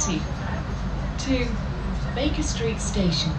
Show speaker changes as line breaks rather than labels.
30 to Baker Street Station.